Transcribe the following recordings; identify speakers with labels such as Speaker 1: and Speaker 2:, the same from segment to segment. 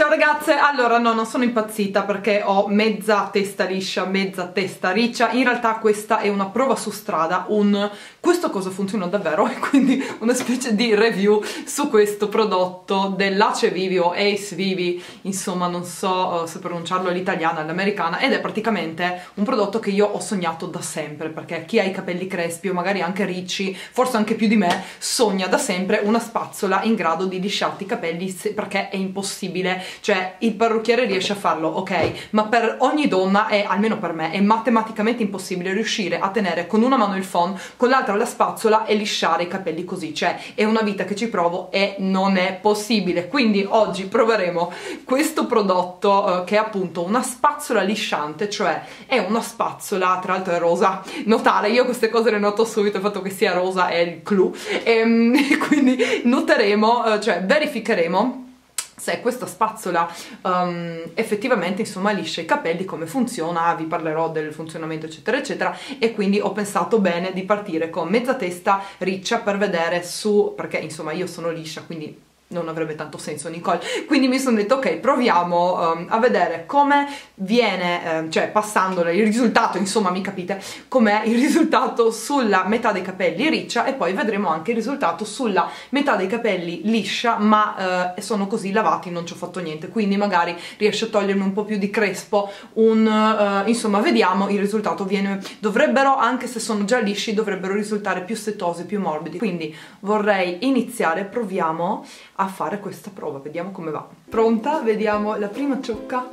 Speaker 1: Ciao ragazze, allora no, non sono impazzita perché ho mezza testa liscia, mezza testa riccia, in realtà questa è una prova su strada, un questo cosa funziona davvero? E quindi una specie di review su questo prodotto dell'Ace Vivi o Ace Vivi, insomma non so uh, se pronunciarlo all'italiana, all'americana, ed è praticamente un prodotto che io ho sognato da sempre, perché chi ha i capelli crespi o magari anche ricci, forse anche più di me, sogna da sempre una spazzola in grado di lisciarti i capelli perché è impossibile cioè il parrucchiere riesce a farlo, ok, ma per ogni donna è, almeno per me, è matematicamente impossibile riuscire a tenere con una mano il phon, con l'altra la spazzola e lisciare i capelli così, cioè è una vita che ci provo e non è possibile, quindi oggi proveremo questo prodotto eh, che è appunto una spazzola lisciante, cioè è una spazzola, tra l'altro è rosa, notare, io queste cose le noto subito, il fatto che sia rosa è il clou, e, ehm, quindi noteremo, eh, cioè verificheremo se questa spazzola um, effettivamente insomma liscia i capelli, come funziona, vi parlerò del funzionamento eccetera eccetera e quindi ho pensato bene di partire con mezza testa riccia per vedere su, perché insomma io sono liscia quindi non avrebbe tanto senso Nicole. Quindi mi sono detto ok proviamo um, a vedere come viene um, cioè passandole il risultato insomma mi capite com'è il risultato sulla metà dei capelli riccia e poi vedremo anche il risultato sulla metà dei capelli liscia ma uh, sono così lavati non ci ho fatto niente. Quindi magari riesce a togliermi un po' più di crespo un uh, insomma vediamo il risultato viene dovrebbero anche se sono già lisci dovrebbero risultare più setosi più morbidi. Quindi vorrei iniziare proviamo a fare questa prova, vediamo come va. Pronta? Vediamo la prima ciocca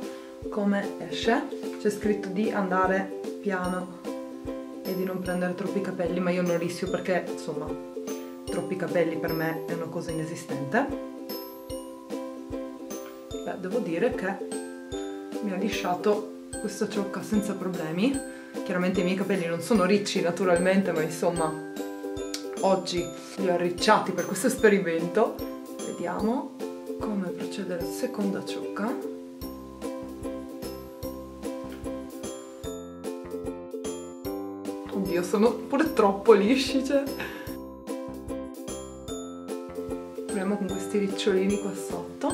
Speaker 1: come esce. C'è scritto di andare piano e di non prendere troppi capelli, ma io non rischio perché, insomma, troppi capelli per me è una cosa inesistente. Beh, devo dire che mi ha lisciato questa ciocca senza problemi. Chiaramente i miei capelli non sono ricci naturalmente, ma insomma, oggi li ho arricciati per questo esperimento vediamo come procedere? Seconda ciocca. Oddio sono pure troppo lisci cioè. Proviamo con questi ricciolini qua sotto.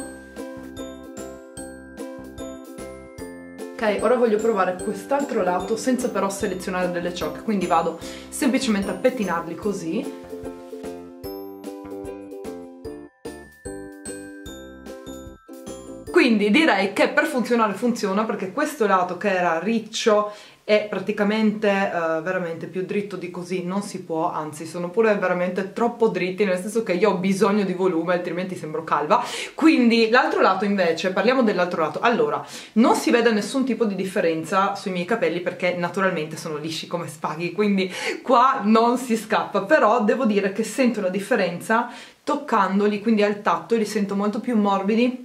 Speaker 1: Ok ora voglio provare quest'altro lato senza però selezionare delle ciocche quindi vado semplicemente a pettinarli così quindi direi che per funzionare funziona perché questo lato che era riccio è praticamente uh, veramente più dritto di così non si può, anzi sono pure veramente troppo dritti nel senso che io ho bisogno di volume altrimenti sembro calva. Quindi l'altro lato invece, parliamo dell'altro lato. Allora, non si vede nessun tipo di differenza sui miei capelli perché naturalmente sono lisci come spaghi quindi qua non si scappa. Però devo dire che sento la differenza toccandoli, quindi al tatto li sento molto più morbidi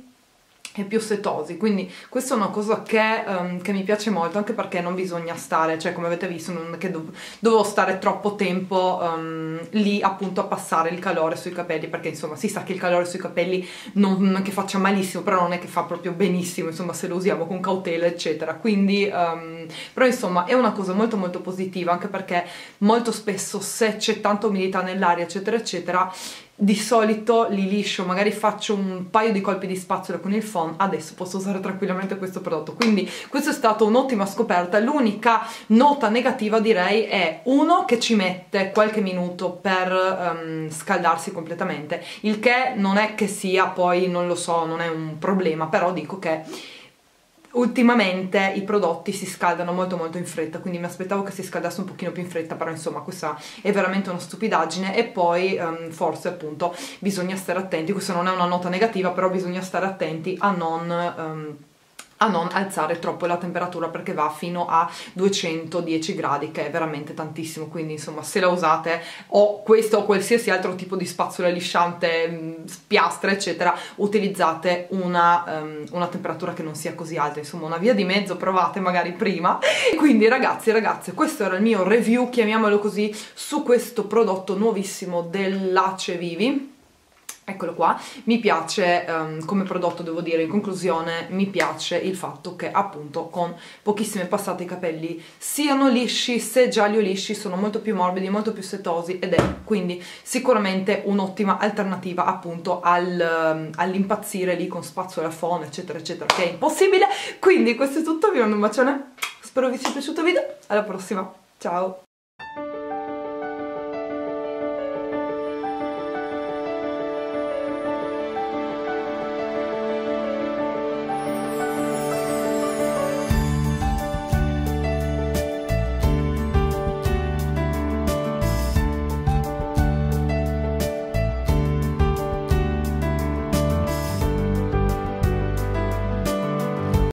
Speaker 1: e più setosi quindi questa è una cosa che, um, che, mi piace molto anche perché non bisogna stare cioè come avete visto non che dov dovevo stare troppo tempo um, lì appunto a passare il calore sui capelli perché insomma si sa che il calore sui capelli non, non che faccia malissimo però non è che fa proprio benissimo insomma se lo usiamo con cautela eccetera. Quindi um, però insomma è una cosa molto molto positiva anche perché molto spesso se c'è tanta umidità nell'aria eccetera eccetera di solito li liscio, magari faccio un paio di colpi di spazzola con il phon, adesso posso usare tranquillamente questo prodotto, quindi questa è stata un'ottima scoperta, l'unica nota negativa direi è uno che ci mette qualche minuto per um, scaldarsi completamente, il che non è che sia poi, non lo so, non è un problema, però dico che ultimamente i prodotti si scaldano molto molto in fretta quindi mi aspettavo che si scaldasse un pochino più in fretta però insomma questa è veramente una stupidaggine. E poi um, forse appunto bisogna stare attenti questa non è una nota negativa però bisogna stare attenti a non um, a non alzare troppo la temperatura perché va fino a 210 gradi che è veramente tantissimo. Quindi insomma se la usate o questo o qualsiasi altro tipo di spazzola lisciante mm, piastra eccetera utilizzate una, um, una temperatura che non sia così alta. Insomma una via di mezzo provate magari prima. Quindi ragazzi ragazze questo era il mio review chiamiamolo così su questo prodotto nuovissimo dell'Ace Vivi Eccolo qua, mi piace um, come prodotto, devo dire, in conclusione, mi piace il fatto che appunto con pochissime passate i capelli siano lisci, se già li ho lisci sono molto più morbidi, molto più setosi ed è quindi sicuramente un'ottima alternativa appunto al, um, all'impazzire lì con spazzola, phone eccetera eccetera, che è impossibile. Quindi questo è tutto, vi mando un bacione, spero vi sia piaciuto il video, alla prossima, ciao!